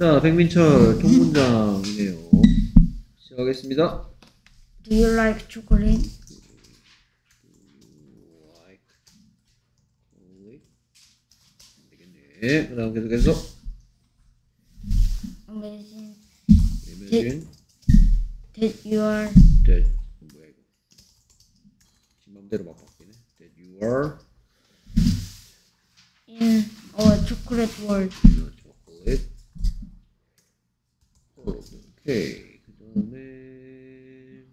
자, 백민철 통문장이네요. 시작하겠습니다. Do you like chocolate? like chocolate. 되겠네. 그 다음 계속해서 Amazing imagine that you are that 뭐야 이거 지 맘대로 막 바뀌네. that you are in a chocolate world. in a chocolate. 오케이. 그 다음에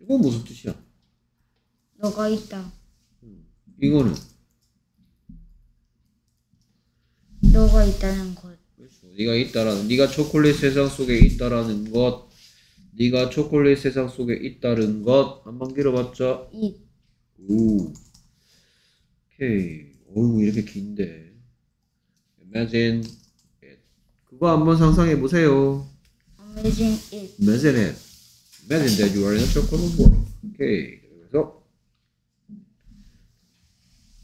이거 무슨 뜻이야? 너가 있다. 이거는 너가 있다는 것. 그렇죠. 네가 있다라는 네가 초콜릿 세상 속에 있다라는 것 네가 초콜릿 세상 속에 있다는 것 한번 길어봤자 It. 오 오케이 어우 이렇게 긴데 imagine it 그거 한번 상상해 보세요 Amazing it. imagine it imagine that you are in a chocolate world 오케이 그래서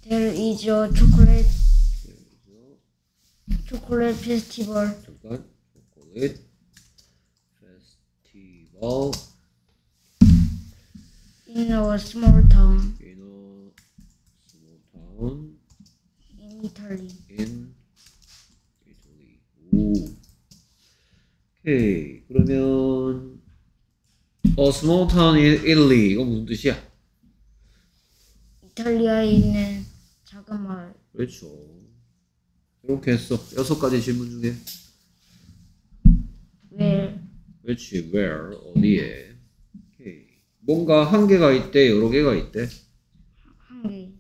There is a chocolate chocolate festival 잠깐 초콜릿 페스티벌 in a small town in a small town in Italy. in Italy. 오. 오케이. 그러면 어 small town in Italy 이거 무슨 뜻이야? 이탈리아에 있는 작은 마을. 그렇죠. 이렇게 했어. 여섯 가지 질문 중에 Where 그렇지. where 어디에? 오케이. 뭔가 한 개가 있대, 여러 개가 있대. 한 개.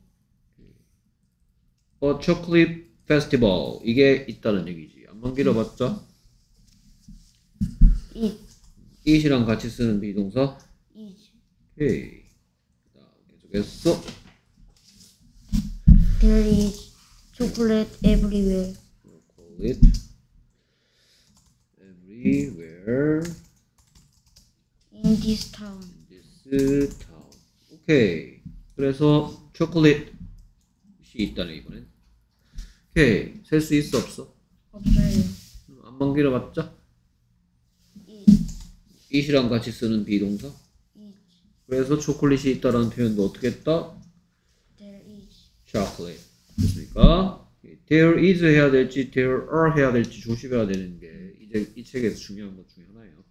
어 chocolate festival 이게 있다는 얘기지. 한번 길어봤자 It it이랑 같이 쓰는 비동사. is. 오케이. 그다음 계속해서 There is chocolate everywhere. it everywhere In this town. this town. 오케이. 그래서 초콜릿이 있다네 이번엔. 오케이. 셀 수 있어 없어? 없어요. 안만 길어봤자 it이랑 같이 쓰는 비동사. 그래서 초콜릿이 있다라는 표현도 어떻게 했다? There is. chocolate. 됐습니까? there is 해야 될지 there are 해야 될지 조심해야 되는 게 이제 이 책에서 중요한 것 중에 하나예요.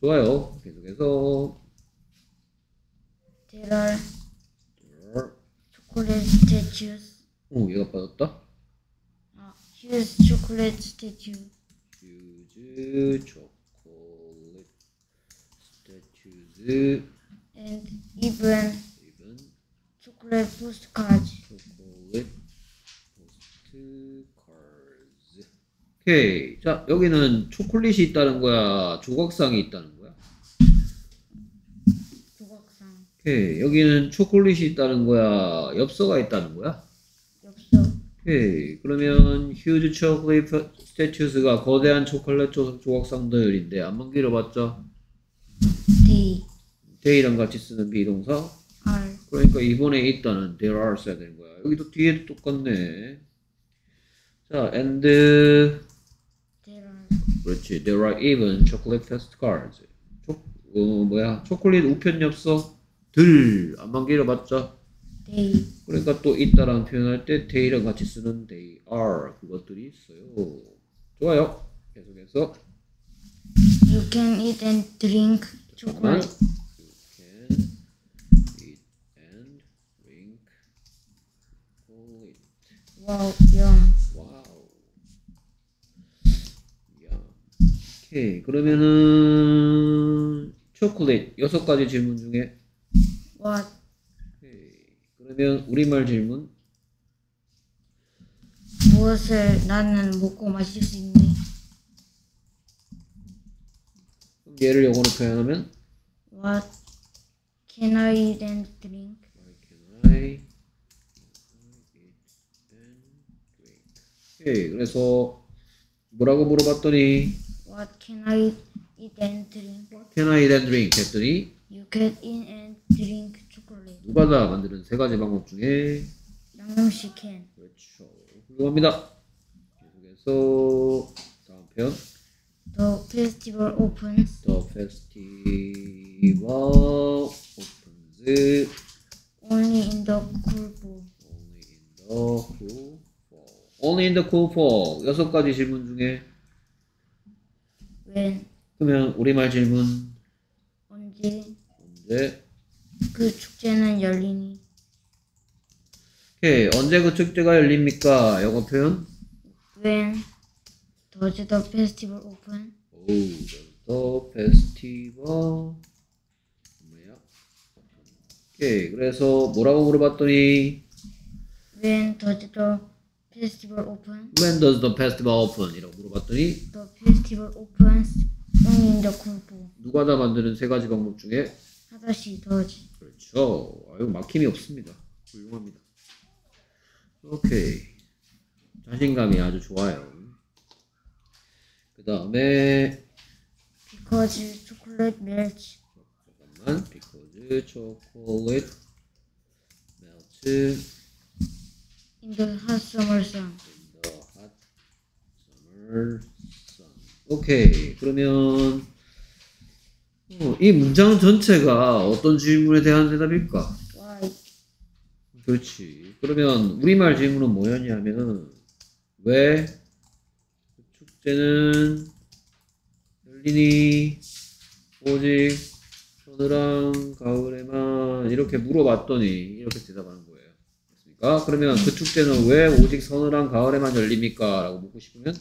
좋아요. 계속해서 There are there are chocolate statues. 오 얘가 빠졌다. 아, huge chocolate statue. huge chocolate statues And even even chocolate postcards. chocolate postcards 오케이 자 여기는 초콜릿이 있다는 거야 조각상이 있다는 거야 조각상. 오케이 여기는 초콜릿이 있다는 거야 엽서가 있다는 거야 엽서. 오케이 그러면 huge chocolate statues가 거대한 초콜릿 조, 조각상들인데 안만 길어봤자 They day랑 같이 쓰는 비동사 are. 그러니까 이번에 있다는 there are 써야 되는 거야. 여기도 뒤에도 똑같네. 자, and There are. 그렇지. There are even chocolate postcards. 초, 어, 뭐야? 초콜릿 우편 엽서 들 안만 길어봤자. They 그러니까 또 있다라는 표현할 때 they랑 같이 쓰는 they are 그것들이 있어요. 좋아요. 계속해서 you can eat and drink 잠깐만. chocolate. You can eat and drink chocolate. Wow, yum. 와우. 야. 오케이. 그러면은 초콜릿 여섯 가지 질문 중에 What 오케이. 그러면 우리말 질문 무엇을 나는 먹고 마실 수 있니? 그럼 얘를 영어로 표현하면 What can I eat and drink? What can I eat and drink? 오케이. 그래서 뭐라고 물어봤더니 What can I eat and drink? Can I eat and drink? 했더니 You can eat and drink chocolate. 누가 다 만드는 세 가지 방법 중에 양념식 캔. 그렇죠. 훌륭합니다. 계속해서 다음 표현. The festival opens The festival opens only in the cool fall. only in the cool fall. Only in the cool fall. 여섯 가지 질문 중에 When 그러면 우리말 질문 언제 언제? 그 축제는 열리니? 오케이. 언제 그 축제가 열립니까? 영어 표현? When the festival open? 오, the festival 뭐야? 오케이. 그래서 뭐라고 물어봤더니 When does the festival open? When does the festival open? 이라고 물어봤더니 The festival opens only in the fall. 누가 다 만드는 세 가지 방법 중에 하다시 더지. 그렇죠. 아유 막힘이 없습니다. 훌륭합니다. 오케이. 자신감이 아주 좋아요. 그 다음에 Because chocolate melts 잠깐만 because chocolate melts in the hot summer sun. in the hot summer sun. 오케이. 그러면 어, 이 문장 전체가 어떤 질문에 대한 대답일까? Why? 그렇지. 그러면 우리말 질문은 뭐였냐면은 왜 축제는 열리니 오직 서늘한 가을에만 이렇게 물어봤더니 이렇게 대답하는 거예요. 됐습니까? 그러면 그 축제는 왜 오직 서늘한 가을에만 열립니까? 라고 묻고 싶으면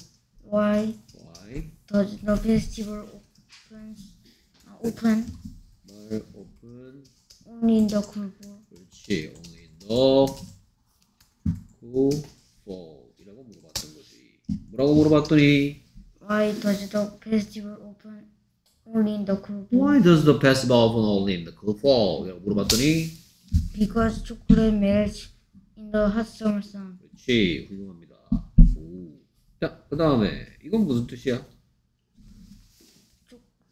Why why does the festival opens, uh, open 말 open only in the cool fall? 그렇지 only in the cool fall 이라고 물어봤던 거지. 뭐라고 물어봤더니 Why does the festival open only in the cool fall? Why does the festival open only in the cool fall? 이라고 물어봤더니 Because chocolate melts in the hot summer sun. 그렇지 훌륭합니다. 오. 자, 그 다음에 이건 무슨 뜻이야?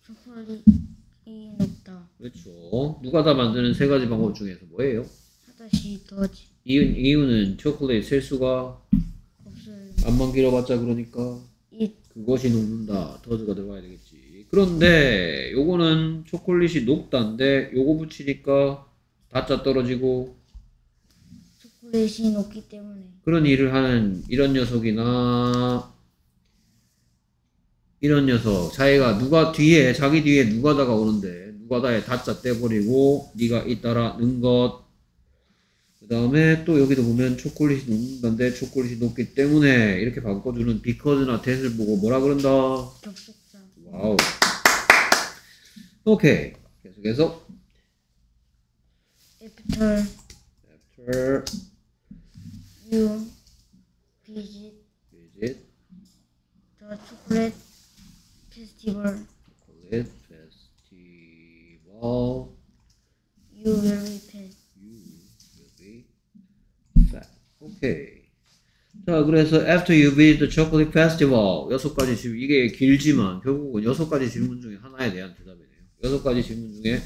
초콜릿이 녹다. 그렇죠. 누가 다 만드는 세 가지 방법 중에서 뭐예요? 하다시 더지. 이유, 이유는 초콜릿 셀 수가 안만 길어봤자 그러니까 이 그것이 녹는다. 더즈가 들어가야 되겠지. 그런데 요거는 초콜릿이 녹다인데 요거 붙이니까 다짜 떨어지고 초콜릿이 녹기 때문에 그런 일을 하는 이런 녀석이나 이런 녀석 자기가 누가 뒤에 자기 뒤에 누가다가 오는데 누가다에 다짜 떼버리고 네가 잇따라 는것 그 다음에 또 여기도 보면 초콜릿이 녹는다는데 초콜릿이 녹기 때문에 이렇게 바꿔주는 because나 that을 보고 뭐라 그런다 접속사. 와우 오케이 계속해서 After after you visit visit the chocolate festival, chocolate festival you will repent. You will be fat. 오케이. 자, 그래서 after you visit the chocolate festival 여섯 가지 질문 이게 길지만 결국은 여섯 가지 질문 중에 하나에 대한 대답이네요. 여섯 가지 질문 중에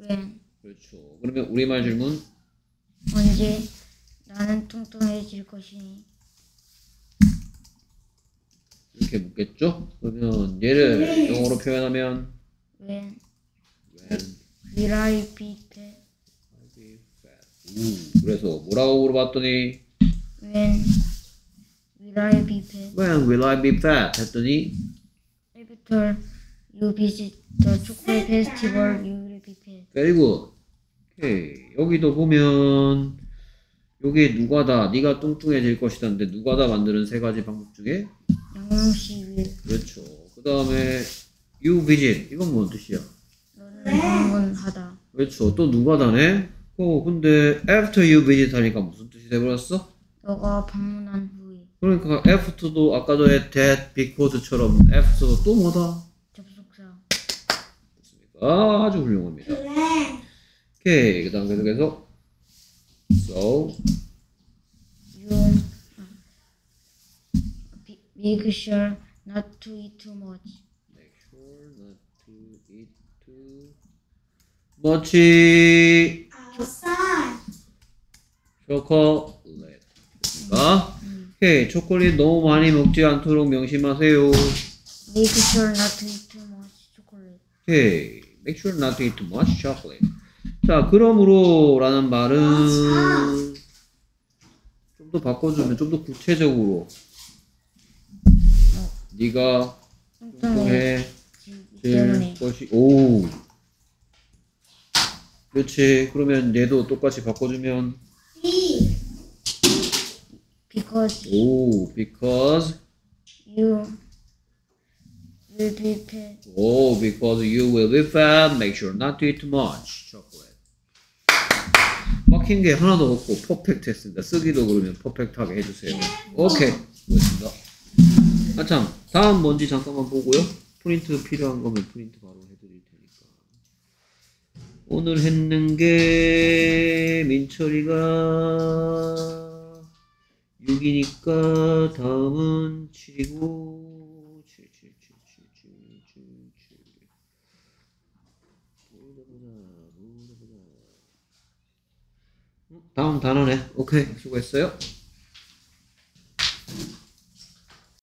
When 그렇죠. 그러면 우리말 질문 언제 나는 뚱뚱해질 것이니 이렇게 묻겠죠? 그러면 얘를 영어로 표현하면 when when will I be fat? 우, 그래서 뭐라고 물어봤더니 When will I be fat? when will I be fat 했더니 After you visit the chocolate festival, you will be fat. very good. 오케이. 여기도 보면 여기 누가다 네가 뚱뚱해질 것이다인데 누가다 만드는 세 가지 방법 중에 영웅씨 will 그렇죠. 그 다음에 you visit 이건 뭔 뜻이야? 너는 방문하다. 그렇죠. 또 누가다네? 어 근데 after you visit 하니까 무슨 뜻이 돼버렸어? 너가 방문한 후에 그러니까 after도 아까 전에 that, because처럼 after도 또 뭐다? 접속사. 됐습니까? 아주 훌륭합니다. 오케이. 그 다음 계속해서 so You uh, make sure not to eat too much. make sure not to eat too much chocolate. 됐습니까? 오케이. 초콜릿 너무 많이 먹지 않도록 명심하세요. Make sure not to eat too much chocolate. 오케이. Make sure not to eat too much chocolate. 자, 그러므로 라는 말은 좀 더 바꿔주면 좀 더 구체적으로 네가. 궁금해 때문에. 것이 오 그렇지 그러면 얘도 똑같이 바꿔주면 Because 오 because you will be fat. 오 because you will be fat make sure not to eat too much chocolate. 막힌 게 하나도 없고 퍼펙트 했습니다. 쓰기도 그러면 퍼펙트하게 해주세요. 오케이. 수고했습니다. 아참. 다음 뭔지 잠깐만 보고요. 프린트 필요한 거면 프린트 바로 해드릴 테니까. 오늘 했는 게 민철이가 6이니까 다음은 7이고 7, 7, 7, 7, 7, 7, 7. 보자, 보자, 보자, 보자. 음, 다음 단어네. 오케이, 수고했어요.